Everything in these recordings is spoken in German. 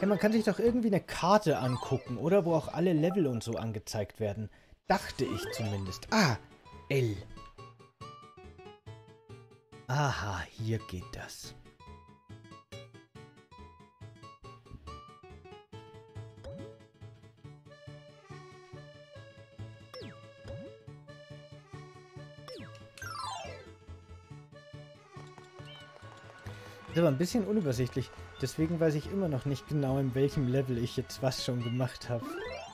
Ja, man kann sich doch irgendwie eine Karte angucken, oder? Wo auch alle Level und so angezeigt werden. Dachte ich zumindest. Ah, L. Aha, hier geht das. Das war ein bisschen unübersichtlich. Deswegen weiß ich immer noch nicht genau, in welchem Level ich jetzt was schon gemacht habe.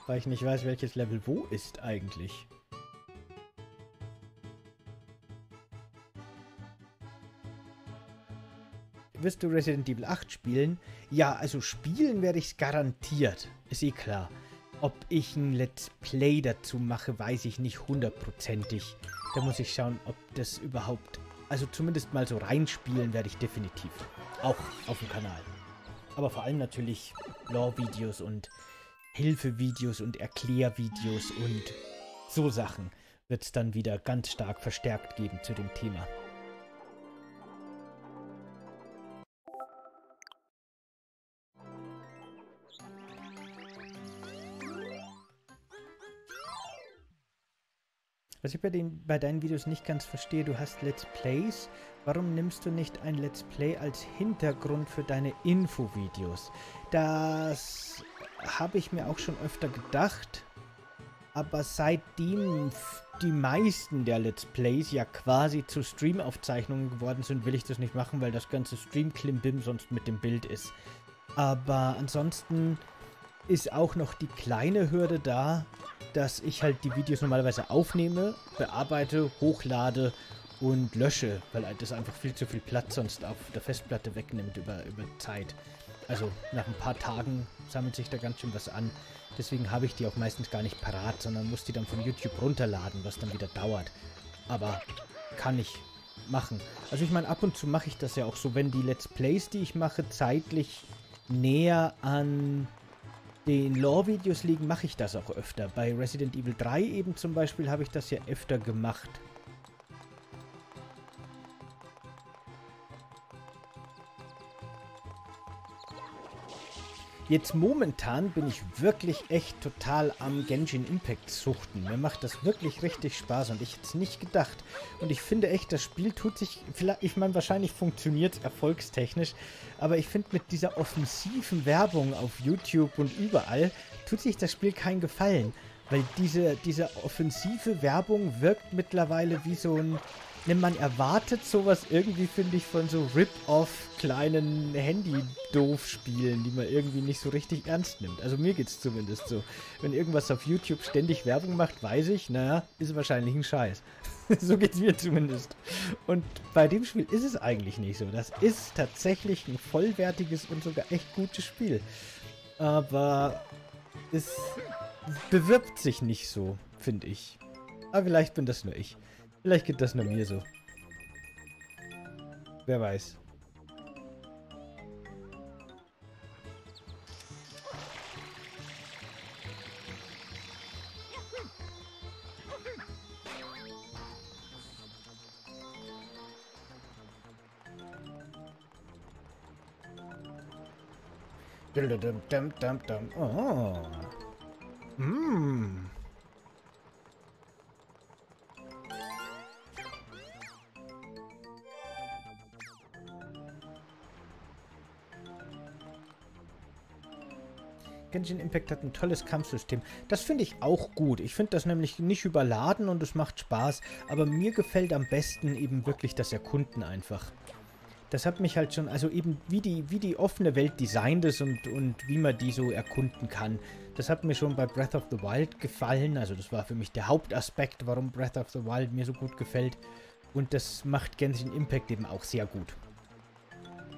Weil ich nicht weiß, welches Level wo ist eigentlich. Wirst du Resident Evil 8 spielen? Ja, also spielen werde ich es garantiert. Ist eh klar. Ob ich ein Let's Play dazu mache, weiß ich nicht hundertprozentig. Da muss ich schauen, ob das überhaupt also zumindest mal so reinspielen werde ich definitiv. Auch auf dem Kanal. Aber vor allem natürlich Lore-Videos und Hilfe-Videos und Erklärvideos und so Sachen wird es dann wieder ganz stark verstärkt geben zu dem Thema. Was ich bei, den, bei deinen Videos nicht ganz verstehe, du hast Let's Plays. Warum nimmst du nicht ein Let's Play als Hintergrund für deine Infovideos? Das habe ich mir auch schon öfter gedacht. Aber seitdem die meisten der Let's Plays ja quasi zu Streamaufzeichnungen geworden sind, will ich das nicht machen, weil das ganze Stream-Klimbim sonst mit dem Bild ist. Aber ansonsten ist auch noch die kleine Hürde da, dass ich halt die Videos normalerweise aufnehme, bearbeite, hochlade und lösche, weil das einfach viel zu viel Platz sonst auf der Festplatte wegnimmt über, über Zeit. Also nach ein paar Tagen sammelt sich da ganz schön was an. Deswegen habe ich die auch meistens gar nicht parat, sondern muss die dann von YouTube runterladen, was dann wieder dauert. Aber kann ich machen. Also ich meine, ab und zu mache ich das ja auch so, wenn die Let's Plays, die ich mache, zeitlich näher an den Lore-Videos liegen, mache ich das auch öfter. Bei Resident Evil 3 eben zum Beispiel habe ich das ja öfter gemacht. Jetzt momentan bin ich wirklich echt total am Genshin Impact suchten. Mir macht das wirklich richtig Spaß und ich hätte es nicht gedacht. Und ich finde echt, das Spiel tut sich, vielleicht, ich meine, wahrscheinlich funktioniert es erfolgstechnisch, aber ich finde mit dieser offensiven Werbung auf YouTube und überall tut sich das Spiel keinen Gefallen. Weil diese, diese offensive Werbung wirkt mittlerweile wie so ein Ne, man erwartet sowas irgendwie, finde ich, von so Rip-Off kleinen Handy-Doof-Spielen, die man irgendwie nicht so richtig ernst nimmt. Also mir geht's zumindest so. Wenn irgendwas auf YouTube ständig Werbung macht, weiß ich, naja, ist wahrscheinlich ein Scheiß. so geht's mir zumindest. Und bei dem Spiel ist es eigentlich nicht so. Das ist tatsächlich ein vollwertiges und sogar echt gutes Spiel. Aber es bewirbt sich nicht so, finde ich. Aber vielleicht bin das nur ich. Vielleicht geht das nur mir so. Wer weiß. Oh. Mm. Genshin Impact hat ein tolles Kampfsystem. Das finde ich auch gut. Ich finde das nämlich nicht überladen und es macht Spaß. Aber mir gefällt am besten eben wirklich das Erkunden einfach. Das hat mich halt schon, also eben wie die, wie die offene Welt designt ist und, und wie man die so erkunden kann. Das hat mir schon bei Breath of the Wild gefallen. Also das war für mich der Hauptaspekt, warum Breath of the Wild mir so gut gefällt. Und das macht Genshin Impact eben auch sehr gut.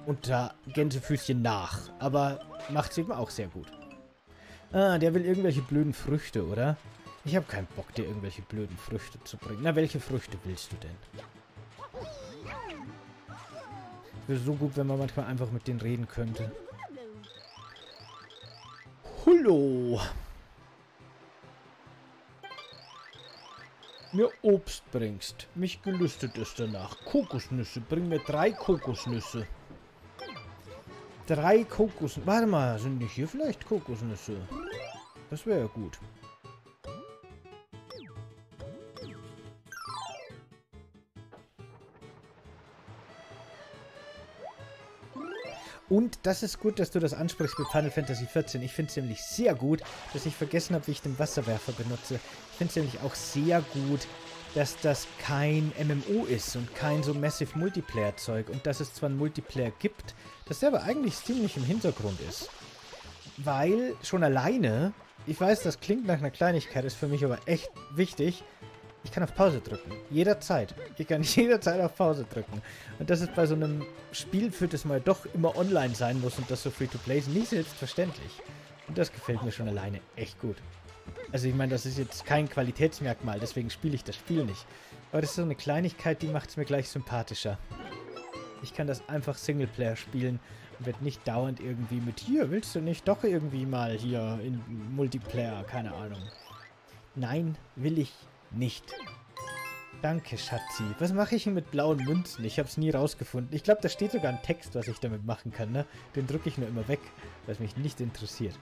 Unter Gänsefüßchen nach. Aber macht es eben auch sehr gut. Ah, der will irgendwelche blöden Früchte, oder? Ich habe keinen Bock, dir irgendwelche blöden Früchte zu bringen. Na, welche Früchte willst du denn? Wäre so gut, wenn man manchmal einfach mit denen reden könnte. Hallo! Mir Obst bringst. Mich gelüstet es danach. Kokosnüsse. Bring mir drei Kokosnüsse. Drei Kokosnüsse. Warte mal, sind nicht hier vielleicht Kokosnüsse? Das wäre ja gut. Und das ist gut, dass du das ansprichst mit Final Fantasy XIV. Ich finde es nämlich sehr gut, dass ich vergessen habe, wie ich den Wasserwerfer benutze. Ich finde es nämlich auch sehr gut, dass das kein MMO ist und kein so Massive Multiplayer-Zeug. Und dass es zwar einen Multiplayer gibt, das der aber eigentlich ziemlich im Hintergrund ist. Weil schon alleine, ich weiß, das klingt nach einer Kleinigkeit, ist für mich aber echt wichtig, ich kann auf Pause drücken. Jederzeit. Ich kann jederzeit auf Pause drücken. Und das ist bei so einem Spiel, für das mal doch immer online sein muss und das so free-to-play ist, nicht selbstverständlich. Und das gefällt mir schon alleine echt gut. Also ich meine, das ist jetzt kein Qualitätsmerkmal, deswegen spiele ich das Spiel nicht. Aber das ist so eine Kleinigkeit, die macht es mir gleich sympathischer. Ich kann das einfach Singleplayer spielen und werde nicht dauernd irgendwie mit hier, willst du nicht doch irgendwie mal hier in Multiplayer, keine Ahnung. Nein, will ich nicht. Danke, Schatzi. Was mache ich denn mit blauen Münzen? Ich habe es nie rausgefunden. Ich glaube, da steht sogar ein Text, was ich damit machen kann, ne? Den drücke ich nur immer weg, weil es mich nicht interessiert.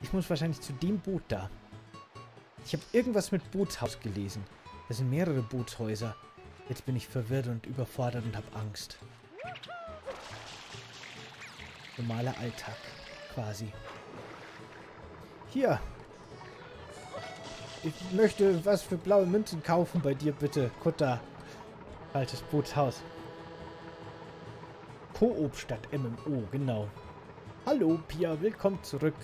Ich muss wahrscheinlich zu dem Boot da. Ich habe irgendwas mit Bootshaus gelesen. Es sind mehrere Bootshäuser. Jetzt bin ich verwirrt und überfordert und habe Angst. Normaler Alltag, quasi. Hier, ich möchte was für blaue Münzen kaufen bei dir, bitte. Kutter. Altes Bootshaus. Koop statt MMO, genau. Hallo, Pia, willkommen zurück.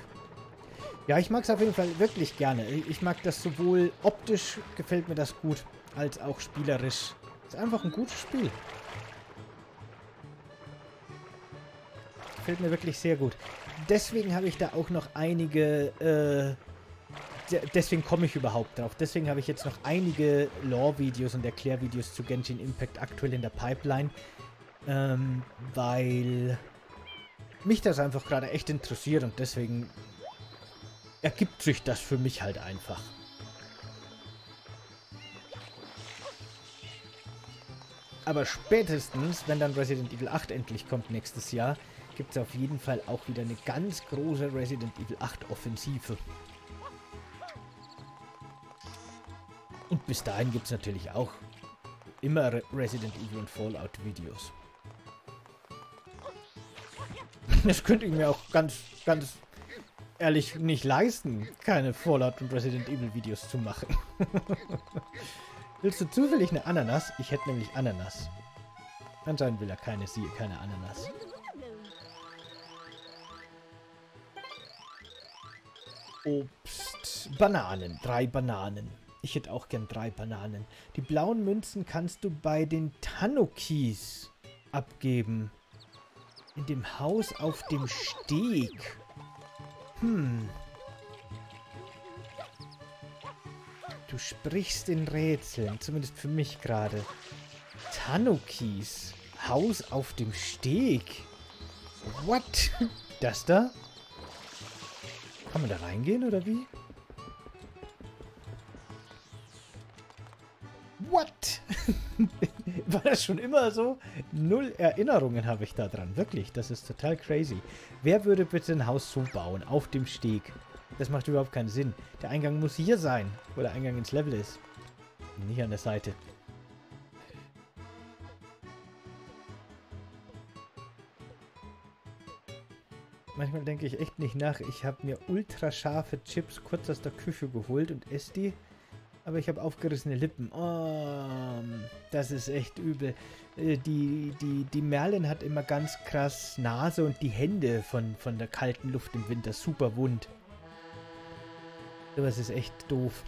Ja, ich mag es auf jeden Fall wirklich gerne. Ich mag das sowohl optisch, gefällt mir das gut, als auch spielerisch. Ist einfach ein gutes Spiel. Gefällt mir wirklich sehr gut. Deswegen habe ich da auch noch einige äh, deswegen komme ich überhaupt drauf. Deswegen habe ich jetzt noch einige Lore-Videos und Erklärvideos zu Genshin Impact aktuell in der Pipeline. Ähm, weil mich das einfach gerade echt interessiert und deswegen ergibt sich das für mich halt einfach. Aber spätestens, wenn dann Resident Evil 8 endlich kommt nächstes Jahr, gibt es auf jeden Fall auch wieder eine ganz große Resident Evil 8 Offensive. Und bis dahin gibt es natürlich auch immer Resident Evil und Fallout Videos. Das könnte ich mir auch ganz, ganz ehrlich nicht leisten, keine Fallout und Resident Evil Videos zu machen. Willst du zufällig eine Ananas? Ich hätte nämlich Ananas. Anscheinend will er keine, siehe, keine Ananas. Obst. Bananen. Drei Bananen. Ich hätte auch gern drei Bananen. Die blauen Münzen kannst du bei den Tanukis abgeben. In dem Haus auf dem Steg. Hm. Du sprichst in Rätseln, zumindest für mich gerade. Tanukis. Haus auf dem Steg. What? Das da? Kann man da reingehen oder wie? War das schon immer so? Null Erinnerungen habe ich da dran. Wirklich, das ist total crazy. Wer würde bitte ein Haus so bauen? Auf dem Steg. Das macht überhaupt keinen Sinn. Der Eingang muss hier sein, wo der Eingang ins Level ist. Nicht an der Seite. Manchmal denke ich echt nicht nach. Ich habe mir ultra scharfe Chips kurz aus der Küche geholt und esse die aber ich habe aufgerissene Lippen. Oh, das ist echt übel. Äh, die, die, die Merlin hat immer ganz krass Nase und die Hände von, von der kalten Luft im Winter super wund. Es ist echt doof.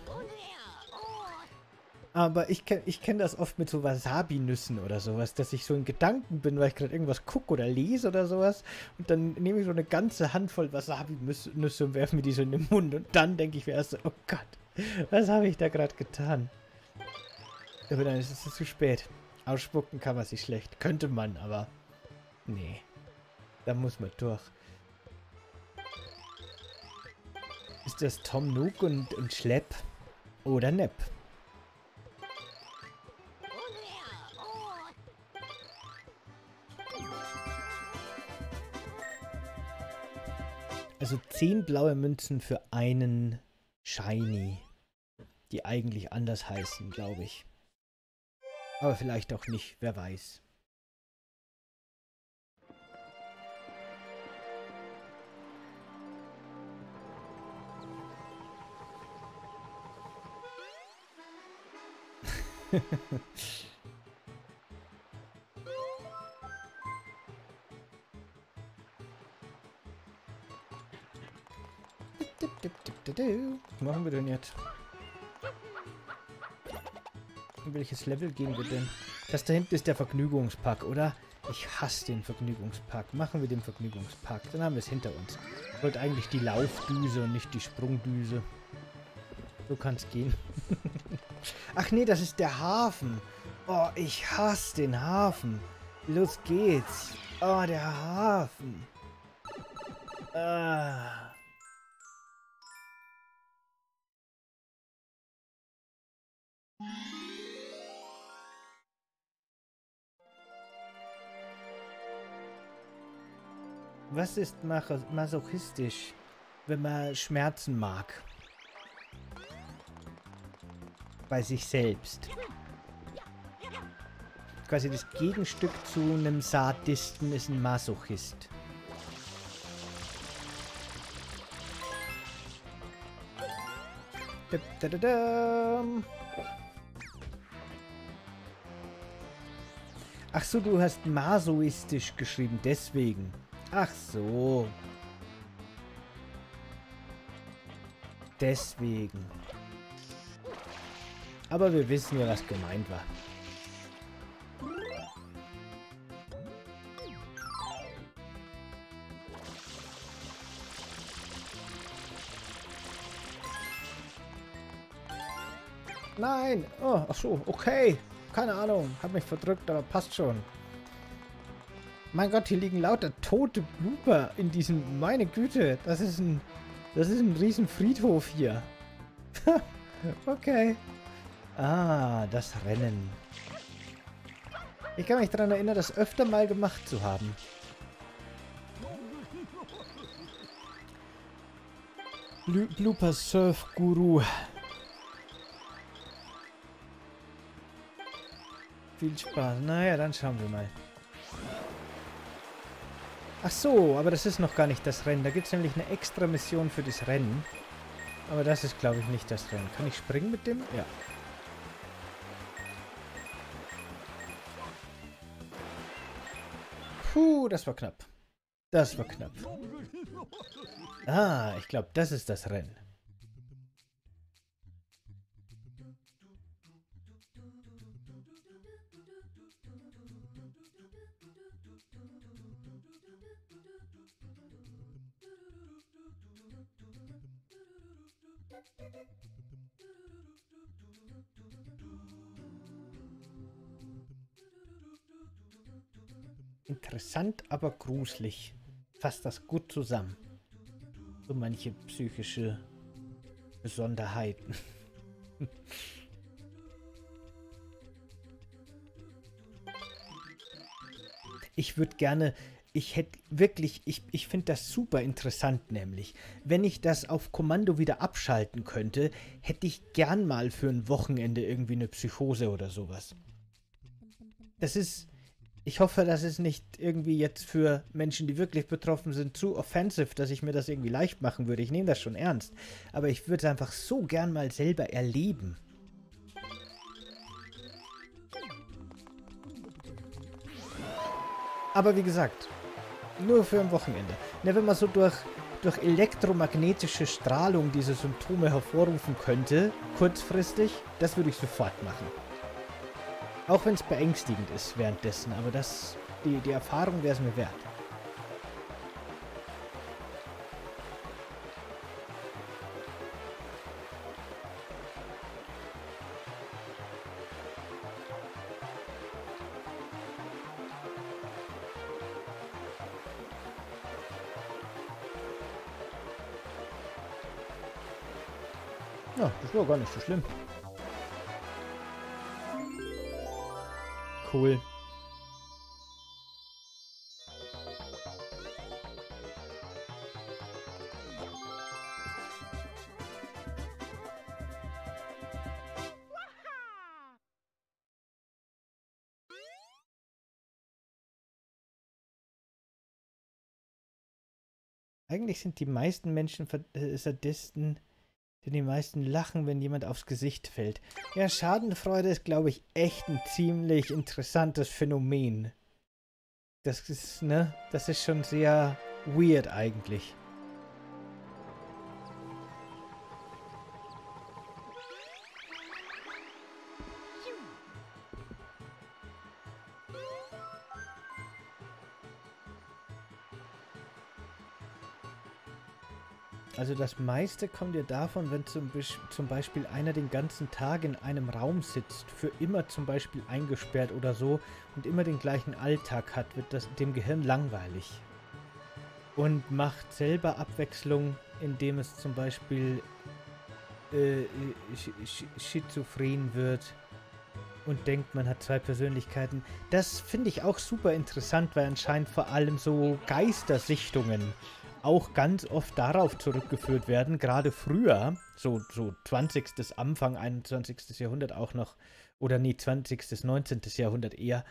Aber ich kenne ich kenn das oft mit so Wasabi-Nüssen oder sowas, dass ich so in Gedanken bin, weil ich gerade irgendwas gucke oder lese oder sowas. Und dann nehme ich so eine ganze Handvoll Wasabi-Nüsse und werfe mir die so in den Mund. Und dann denke ich mir erst so, oh Gott. Was habe ich da gerade getan? Aber dann ist es zu spät. Ausspucken kann man sich schlecht. Könnte man, aber... Nee. Da muss man durch. Ist das Tom Nook und, und Schlepp? Oder Nepp? Also 10 blaue Münzen für einen Shiny. Die eigentlich anders heißen, glaube ich. Aber vielleicht auch nicht, wer weiß. Was machen wir denn jetzt? In welches Level gehen wir denn? Das da hinten ist der Vergnügungspark, oder? Ich hasse den Vergnügungspark. Machen wir den Vergnügungspark. Dann haben wir es hinter uns. Ich wollte eigentlich die Laufdüse und nicht die Sprungdüse. So kann es gehen. Ach nee, das ist der Hafen. Oh, ich hasse den Hafen. Los geht's. Oh, der Hafen. Ah. Was ist masochistisch, wenn man Schmerzen mag? Bei sich selbst. Quasi das Gegenstück zu einem Sadisten ist ein Masochist. Da, da, da, Ach so, du hast masoistisch geschrieben, deswegen. Ach so. Deswegen. Aber wir wissen ja, was gemeint war. Nein! Oh, ach so, okay. Keine Ahnung. Hab mich verdrückt, aber passt schon. Mein Gott, hier liegen lauter tote Blooper in diesem... Meine Güte, das ist ein... Das ist ein riesen hier. okay. Ah, das Rennen. Ich kann mich daran erinnern, das öfter mal gemacht zu haben. Blooper Surf Guru. Viel Spaß. Naja, dann schauen wir mal. Ach so, aber das ist noch gar nicht das Rennen. Da gibt es nämlich eine extra Mission für das Rennen. Aber das ist, glaube ich, nicht das Rennen. Kann ich springen mit dem? Ja. Puh, das war knapp. Das war knapp. Ah, ich glaube, das ist das Rennen. Interessant, aber gruselig. Fasst das gut zusammen. So manche psychische Besonderheiten. ich würde gerne, ich hätte wirklich, ich, ich finde das super interessant nämlich. Wenn ich das auf Kommando wieder abschalten könnte, hätte ich gern mal für ein Wochenende irgendwie eine Psychose oder sowas. Das ist, ich hoffe, das ist nicht irgendwie jetzt für Menschen, die wirklich betroffen sind, zu offensive, dass ich mir das irgendwie leicht machen würde. Ich nehme das schon ernst. Aber ich würde es einfach so gern mal selber erleben. Aber wie gesagt, nur für ein Wochenende. Ne, wenn man so durch, durch elektromagnetische Strahlung diese Symptome hervorrufen könnte, kurzfristig, das würde ich sofort machen. Auch wenn es beängstigend ist währenddessen, aber das, die, die Erfahrung wäre es mir wert. Ja, gar nicht so schlimm. Cool. Eigentlich sind die meisten Menschen äh, Sadisten denn die meisten lachen, wenn jemand aufs Gesicht fällt. Ja, Schadenfreude ist, glaube ich, echt ein ziemlich interessantes Phänomen. Das ist, ne, das ist schon sehr weird eigentlich. Also das meiste kommt ja davon, wenn zum, zum, Beispiel einer den ganzen Tag in einem Raum sitzt, für immer zum Beispiel eingesperrt oder so und immer den gleichen Alltag hat, wird das dem Gehirn langweilig. Und macht selber Abwechslung, indem es zum Beispiel äh, schizophren wird und denkt, man hat zwei Persönlichkeiten. Das finde ich auch super interessant, weil anscheinend vor allem so Geistersichtungen auch ganz oft darauf zurückgeführt werden, gerade früher, so, so 20. Anfang 21. Jahrhundert auch noch, oder nee, 20. 19. Jahrhundert eher,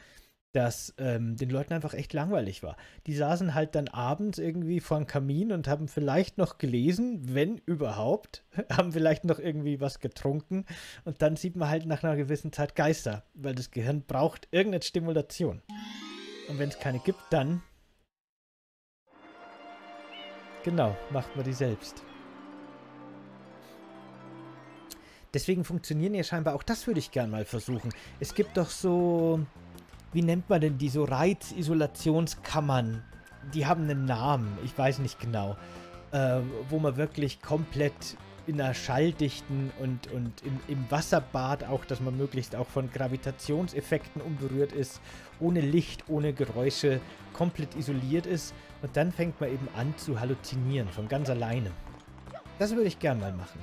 dass ähm, den Leuten einfach echt langweilig war. Die saßen halt dann abends irgendwie vor dem Kamin und haben vielleicht noch gelesen, wenn überhaupt, haben vielleicht noch irgendwie was getrunken und dann sieht man halt nach einer gewissen Zeit Geister, weil das Gehirn braucht irgendeine Stimulation. Und wenn es keine gibt, dann Genau, macht man die selbst. Deswegen funktionieren ja scheinbar auch das würde ich gern mal versuchen. Es gibt doch so, wie nennt man denn die, so Reizisolationskammern. Die haben einen Namen, ich weiß nicht genau. Äh, wo man wirklich komplett in einer schalldichten und, und im, im Wasserbad auch, dass man möglichst auch von Gravitationseffekten unberührt ist, ohne Licht, ohne Geräusche, komplett isoliert ist und dann fängt man eben an zu halluzinieren, von ganz alleine. Das würde ich gern mal machen.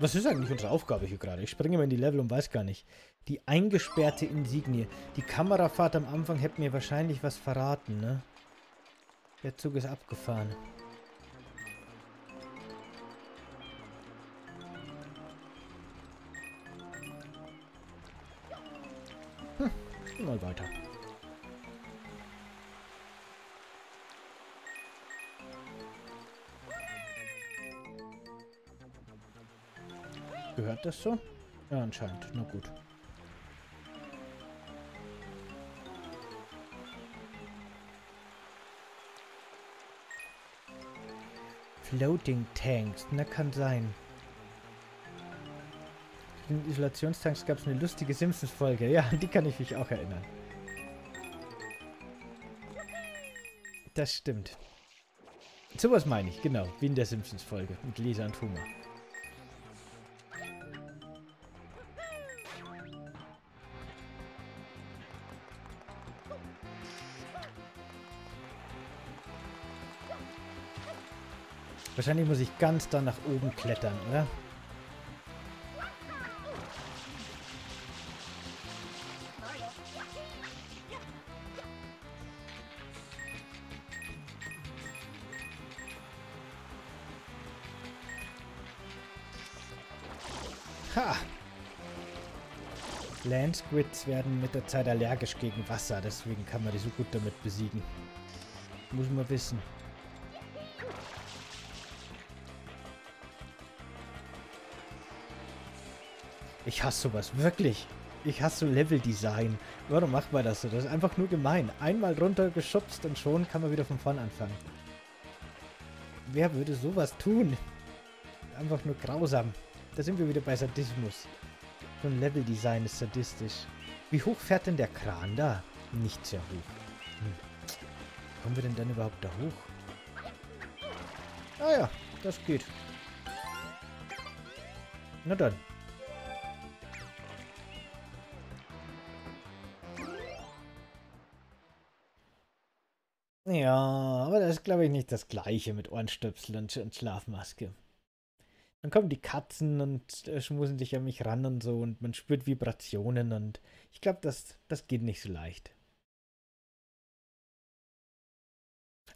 Was ist eigentlich unsere Aufgabe hier gerade? Ich springe mal in die Level und weiß gar nicht. Die eingesperrte Insignie. Die Kamerafahrt am Anfang hätte mir wahrscheinlich was verraten, ne? Der Zug ist abgefahren. Hm, mal weiter. Gehört das so? Ja, anscheinend. Na gut. Floating Tanks, na kann sein. In Isolationstanks gab es eine lustige Simpsons-Folge. Ja, die kann ich mich auch erinnern. Das stimmt. Sowas meine ich, genau. Wie in der Simpsons-Folge mit Lisa und Homer. Wahrscheinlich muss ich ganz da nach oben klettern, oder? Ha! Land Squids werden mit der Zeit allergisch gegen Wasser, deswegen kann man die so gut damit besiegen. Muss man wissen. Ich hasse sowas, wirklich. Ich hasse Level-Design. Warum macht man das so? Das ist einfach nur gemein. Einmal runtergeschubst und schon kann man wieder von vorn anfangen. Wer würde sowas tun? Einfach nur grausam. Da sind wir wieder bei Sadismus. So ein Level-Design ist sadistisch. Wie hoch fährt denn der Kran da? Nicht sehr hoch. Hm. Kommen wir denn dann überhaupt da hoch? Ah ja, das geht. Na dann. Ja, aber das ist, glaube ich, nicht das gleiche mit Ohrenstöpsel und, und Schlafmaske. Dann kommen die Katzen und äh, schmusen sich an mich ran und so und man spürt Vibrationen und ich glaube, das, das geht nicht so leicht.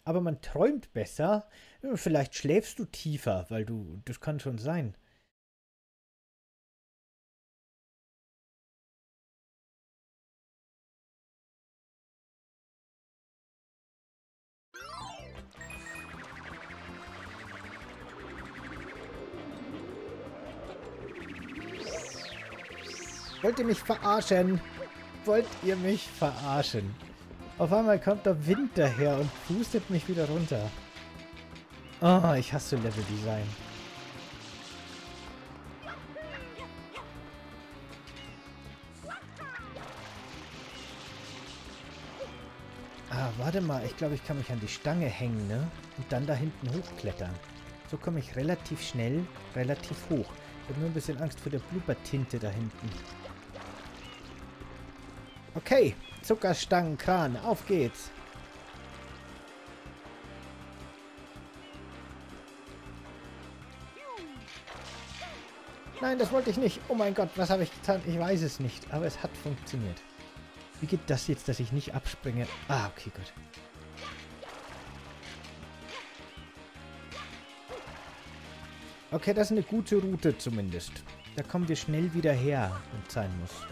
Aber man träumt besser. Vielleicht schläfst du tiefer, weil du, das kann schon sein. Wollt ihr mich verarschen? Wollt ihr mich verarschen? Auf einmal kommt der Wind daher und pustet mich wieder runter. Oh, ich hasse Level-Design. Ah, warte mal. Ich glaube, ich kann mich an die Stange hängen, ne? Und dann da hinten hochklettern. So komme ich relativ schnell, relativ hoch. Ich habe nur ein bisschen Angst vor der Blubbertinte da hinten. Okay, Zuckerstangenkran, auf geht's. Nein, das wollte ich nicht. Oh mein Gott, was habe ich getan? Ich weiß es nicht, aber es hat funktioniert. Wie geht das jetzt, dass ich nicht abspringe? Ah, okay, gut. Okay, das ist eine gute Route zumindest. Da kommen wir schnell wieder her, wenn es sein muss.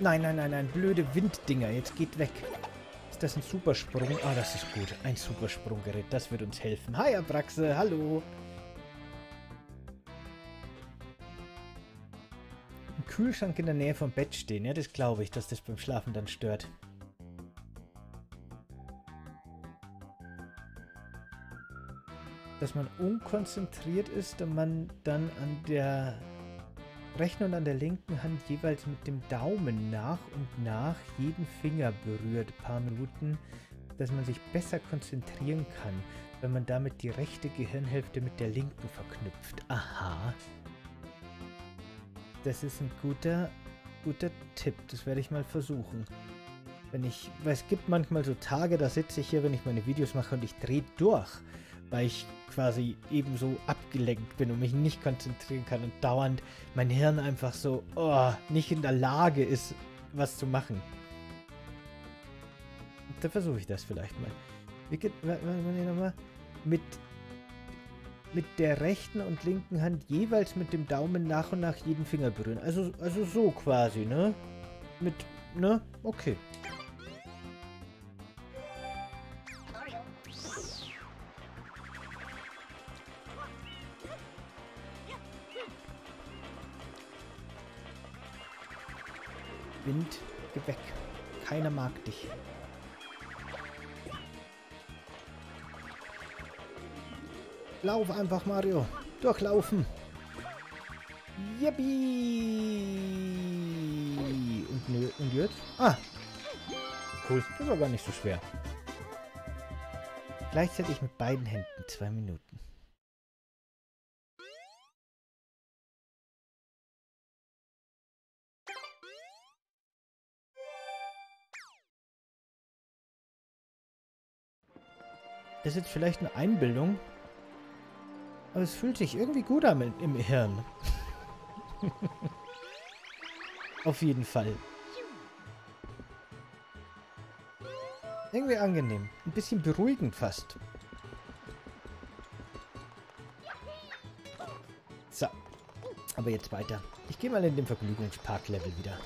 Nein, nein, nein, nein. Blöde Winddinger. Jetzt geht weg. Ist das ein Supersprung? Ah, das ist gut. Ein Supersprunggerät. Das wird uns helfen. Hi, Abraxe. Hallo. Ein Kühlschrank in der Nähe vom Bett stehen. Ja, das glaube ich, dass das beim Schlafen dann stört. Dass man unkonzentriert ist und man dann an der rechten und an der linken Hand jeweils mit dem Daumen nach und nach jeden Finger berührt, ein paar Minuten, dass man sich besser konzentrieren kann, wenn man damit die rechte Gehirnhälfte mit der linken verknüpft. Aha. Das ist ein guter, guter Tipp. Das werde ich mal versuchen. Wenn ich, weil es gibt manchmal so Tage, da sitze ich hier, wenn ich meine Videos mache und ich drehe durch weil ich quasi ebenso abgelenkt bin und mich nicht konzentrieren kann und dauernd mein Hirn einfach so oh, nicht in der Lage ist, was zu machen. Da versuche ich das vielleicht mal. Wie geht, nochmal? Mit, mit der rechten und linken Hand jeweils mit dem Daumen nach und nach jeden Finger berühren. Also, also so quasi, ne? Mit, ne? Okay. Wind, geh weg. Keiner mag dich. Lauf einfach, Mario. Durchlaufen. Yippie! Und, und jetzt? Ah! Cool. Das war gar nicht so schwer. Gleichzeitig mit beiden Händen. Zwei Minuten. Das ist jetzt vielleicht eine Einbildung. Aber es fühlt sich irgendwie gut an im Hirn. Auf jeden Fall. Irgendwie angenehm. Ein bisschen beruhigend fast. So. Aber jetzt weiter. Ich gehe mal in den Vergnügungspark-Level wieder.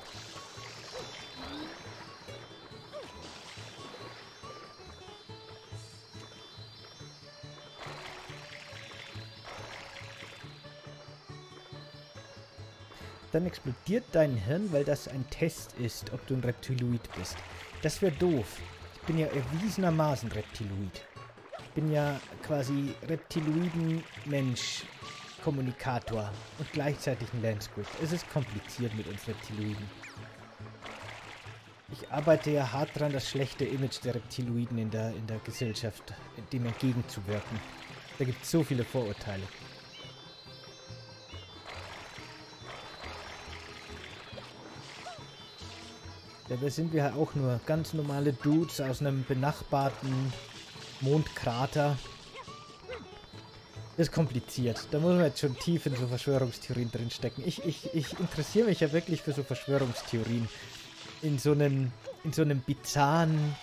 Dann explodiert dein Hirn, weil das ein Test ist, ob du ein Reptiloid bist. Das wäre doof. Ich bin ja erwiesenermaßen Reptiloid. Ich bin ja quasi Reptiloiden-Mensch, Kommunikator und gleichzeitig ein Landscript. Es ist kompliziert mit uns Reptiloiden. Ich arbeite ja hart daran, das schlechte Image der Reptiloiden in der, in der Gesellschaft dem entgegenzuwirken. Da gibt es so viele Vorurteile. Dabei sind wir ja auch nur ganz normale Dudes aus einem benachbarten Mondkrater. Das ist kompliziert. Da muss man jetzt schon tief in so Verschwörungstheorien drinstecken. Ich, ich, ich interessiere mich ja wirklich für so Verschwörungstheorien. In so einem, in so einem bizarren...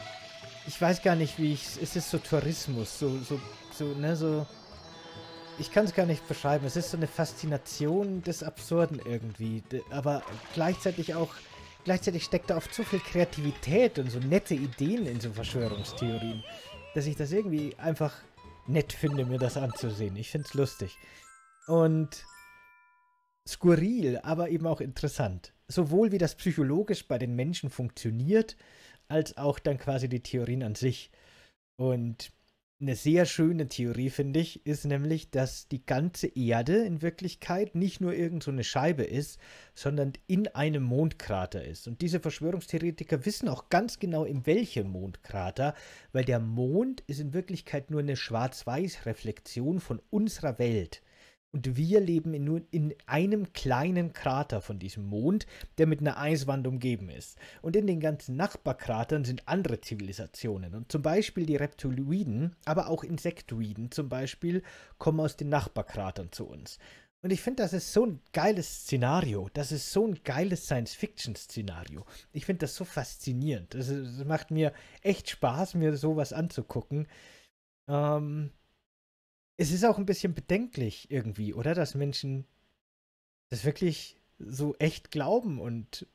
Ich weiß gar nicht, wie ich... Es ist so Tourismus, so, so, so, ne, so... Ich kann es gar nicht beschreiben. Es ist so eine Faszination des Absurden irgendwie. Aber gleichzeitig auch Gleichzeitig steckt da oft so viel Kreativität und so nette Ideen in so Verschwörungstheorien, dass ich das irgendwie einfach nett finde, mir das anzusehen. Ich finde es lustig. Und skurril, aber eben auch interessant. Sowohl wie das psychologisch bei den Menschen funktioniert, als auch dann quasi die Theorien an sich. Und eine sehr schöne Theorie, finde ich, ist nämlich, dass die ganze Erde in Wirklichkeit nicht nur irgend so eine Scheibe ist, sondern in einem Mondkrater ist. Und diese Verschwörungstheoretiker wissen auch ganz genau, in welchem Mondkrater, weil der Mond ist in Wirklichkeit nur eine Schwarz-Weiß-Reflexion von unserer Welt. Und wir leben in nur in einem kleinen Krater von diesem Mond, der mit einer Eiswand umgeben ist. Und in den ganzen Nachbarkratern sind andere Zivilisationen. Und zum Beispiel die Reptiloiden, aber auch Insektoiden zum Beispiel, kommen aus den Nachbarkratern zu uns. Und ich finde, das ist so ein geiles Szenario. Das ist so ein geiles Science-Fiction-Szenario. Ich finde das so faszinierend. Das, macht mir echt Spaß, mir sowas anzugucken. Ähm, es ist auch ein bisschen bedenklich irgendwie, oder? Dass Menschen das wirklich so echt glauben und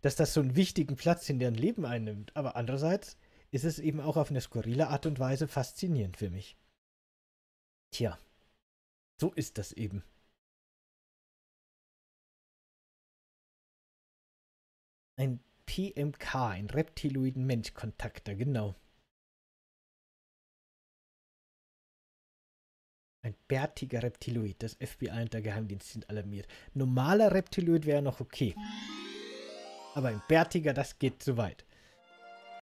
dass das so einen wichtigen Platz in deren Leben einnimmt. Aber andererseits ist es eben auch auf eine skurrile Art und Weise faszinierend für mich. Tja, so ist das eben. Ein PMK, ein Reptiloiden-Mensch-Kontakter, genau. Ein bärtiger Reptiloid. Das FBI und der Geheimdienst sind alarmiert. Normaler Reptiloid wäre noch okay. Aber ein bärtiger, das geht zu weit.